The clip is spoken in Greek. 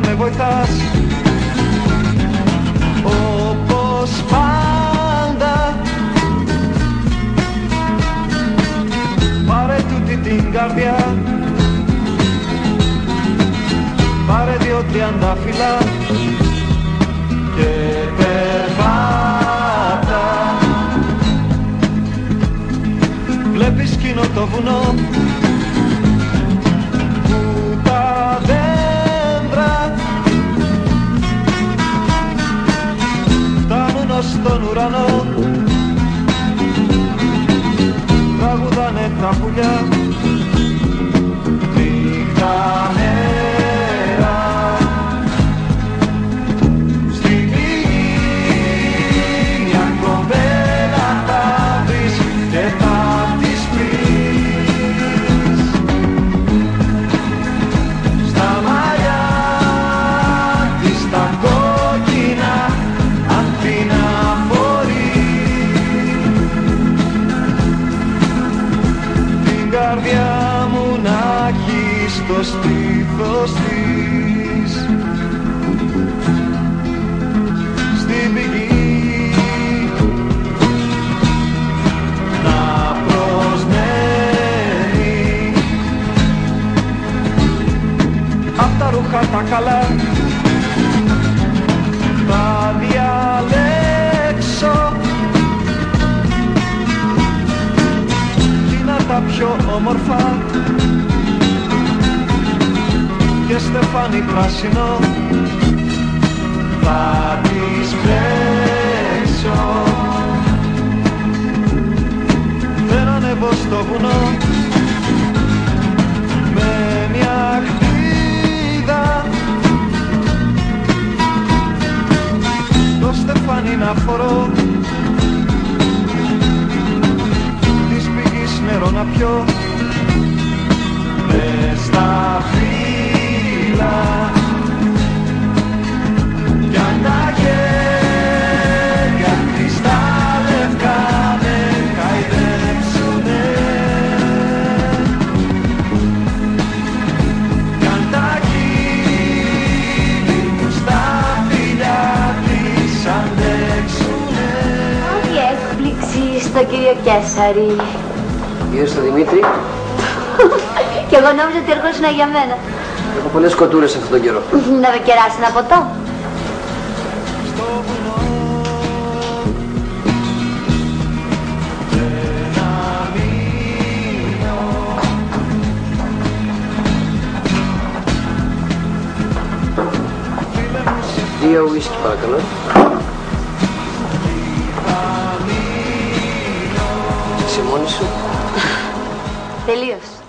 μου αν με βοηθάς. Όπως πάντα. Πάρε τούτη την καρδιά. Πάρε δυο τριαντάφυλλα και περπάτα. Βλέπεις κοινό το βουνό. Που τα δέντρα φτάνουν ως τον ουρανό. Τραγουδάνε τα πουλιά έχει στο στήθος της. Στην πηγή. Να προσμένει. Απ' τα ρούχα τα καλά. Θα διαλέξω. Τι να τα πιο όμορφα και στεφάνι πράσινο. Θα τις πλέξω δεν ανεβώ στο βουνό. Με μια χτίδα. Το στεφάνι να φορώ. Της πηγής νερό να πιω έκπληξη στο κύριο Κέσαρη. Είδες τον Δημήτρη, Και εγώ νόμιζα ότι ερχόσουν για μένα. έχω πολλές κοτούρες αυτόν τον καιρό. Να με κεράσει ένα ποτό. στο βουνό να μείνω Φίλε μου σε Δύο ουίσκι παρακαλώ. Θα μείνω